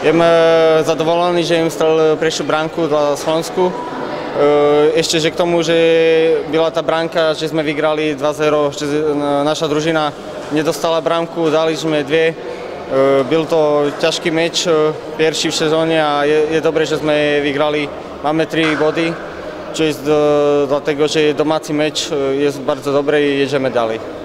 Jem eh, zadovolený, že im strel eh, prejšiu bránku dla Slovensku. Eh, ešte, že k tomu, že byla tá bránka, že sme vygrali 2-0, že naša družina nedostala bránku, dali sme dve. Byl to ťažký meč, pierwszy v sezóne a je, je dobré, že sme vygrali. Máme tri body, čo je dlatego, že domáci meč je bardzo dobrý, jedziemy dalej.